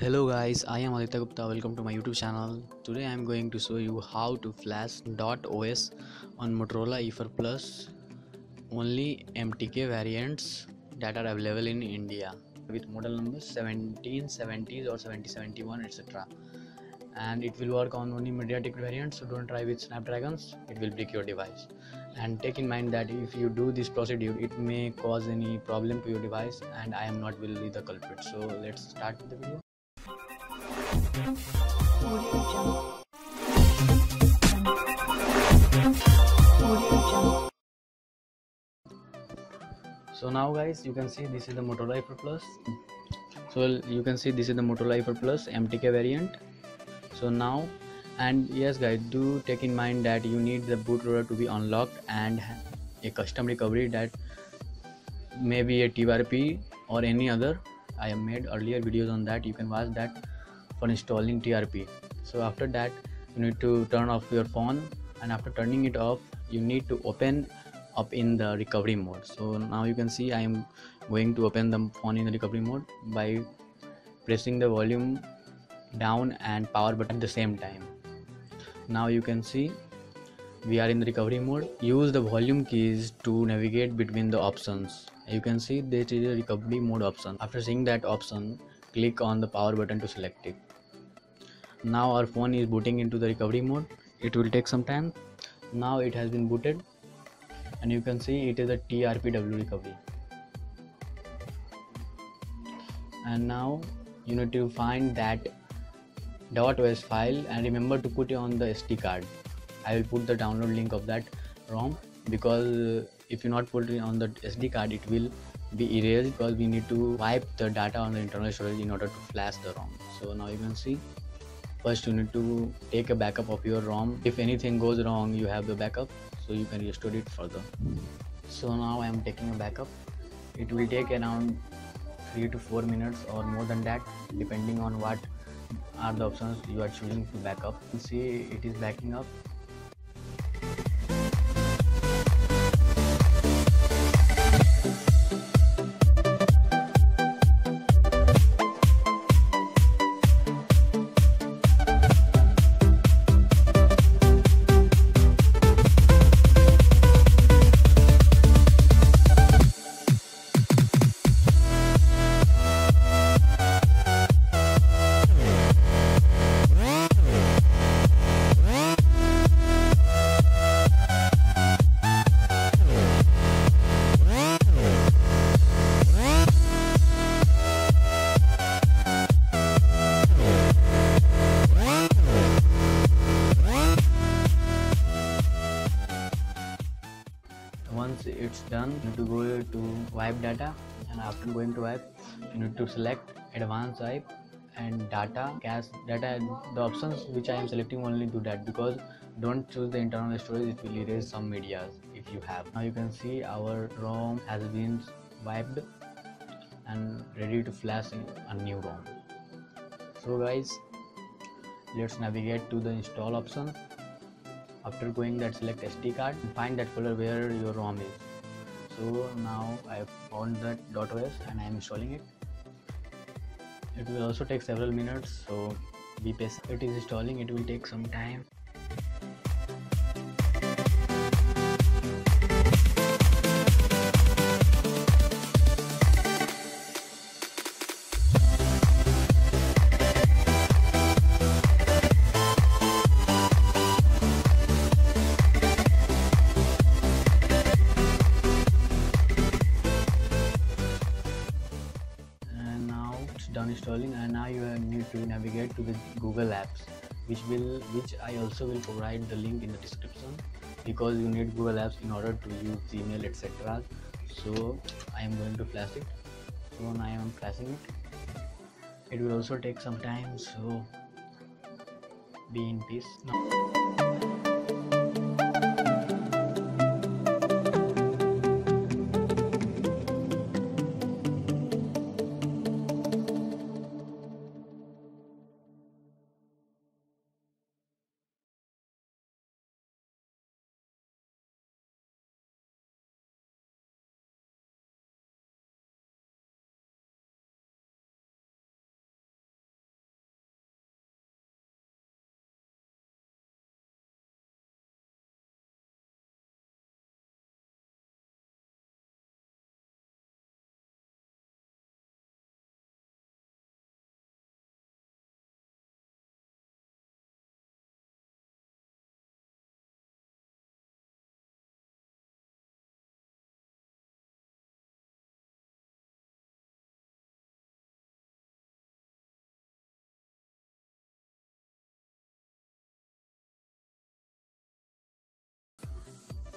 Hello guys, I am Aditya Gupta. Welcome to my YouTube channel. Today I am going to show you how to flash dot .os on Motorola E4 Plus only MTK variants that are available in India with model numbers 1770s or 7071 etc. And it will work on only MediaTek variants, so don't try with Snapdragons, it will break your device. And take in mind that if you do this procedure, it may cause any problem to your device, and I am not be the culprit. So let's start the video. So now guys you can see this is the motorola e4 plus. So you can see this is the motorola e4 plus mtk variant. So now and yes guys do take in mind that you need the bootloader to be unlocked and a custom recovery that may be a TWRP or any other. I have made earlier videos on that. You can watch that for installing TWRP so after that you need to turn off your phone and after turning it off you need to open up in the recovery mode. So now you can see i am going to open the phone in the recovery mode by pressing the volume down and power button at the same time. Now you can see we are in the recovery mode. Use the volume keys to navigate between the options. You can see there is a recovery mode option. After seeing that option click on the power button to select it now our phone is booting into the recovery mode. It will take some time. Now it has been booted. And you can see it is a TWRP recovery. And now you need to find that .os file and remember to put it on the SD card. I will put the download link of that ROM because if you not put it on the SD card it will be erased because we need to wipe the data on the internal storage in order to flash the ROM. So now you can see first you need to take a backup of your ROM. If anything goes wrong you have the backup so you can restore it further. So now I am taking a backup. It will take around 3 to 4 minutes or more than that depending on what are the options you are choosing to back up. See it is backing up once it's done you need to go to wipe data. And after going to wipe you need to select advanced wipe and data cache data. The options which i am selecting only do that because don't choose the internal storage. It will erase some medias if you have. Now you can see our rom has been wiped and ready to flash a new rom. So guys let's navigate to the install option after going that select SD card and find that folder where your ROM is. So now I found that .os and I am installing it. It will also take several minutes so be patient. It is installing it will take some time done installing and now you need to navigate to the google apps which will which i also will provide the link in the description because you need google apps in order to use gmail etc so i am going to flash it. So now i am flashing it. It will also take some time so be in peace. Now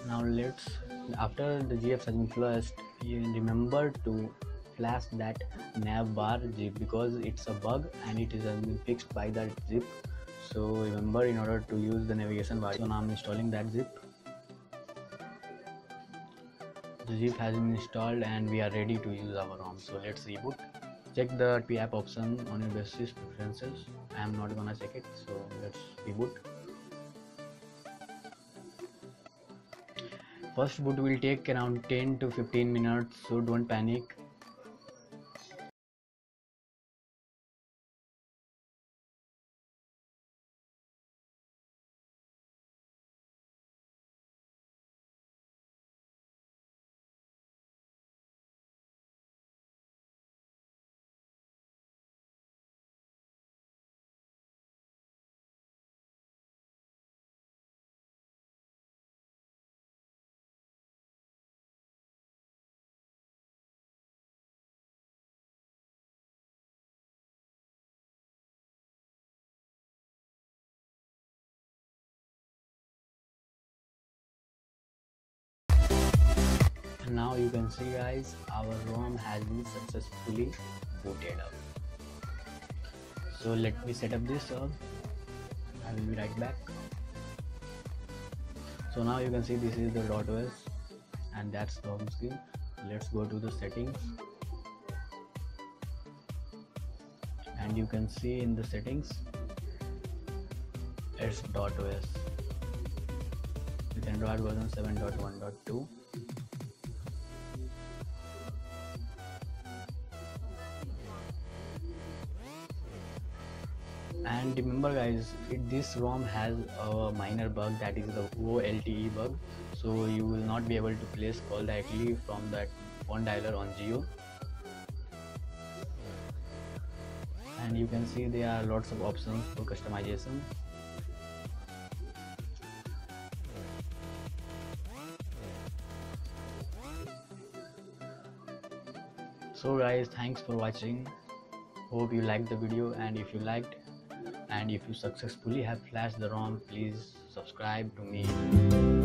now let's after the gf has been flushed you remember to flash that nav bar zip because it's a bug and it is has been fixed by that zip. So remember in order to use the navigation bar so now i'm installing that zip. The zip has been installed and we are ready to use our rom. So let's reboot. Check the p app option on your basis preferences. I am not gonna check it so let's reboot first boot will take around 10 to 15 minutes so don't panic now you can see guys our rom has been successfully booted up so let me set up this i will be right back. So now you can see this is the. dot.os and that's the home screen. Let's go to the settings. And you can see in the settings it's. os with android version 7.1.2 and remember guys it, this rom has a minor bug that is the VoLTE bug so you will not be able to place call directly from that phone dialer on Jio and you can see there are lots of options for customization. So guys thanks for watching. Hope you liked the video and if you liked and if you successfully have flashed the ROM please subscribe to me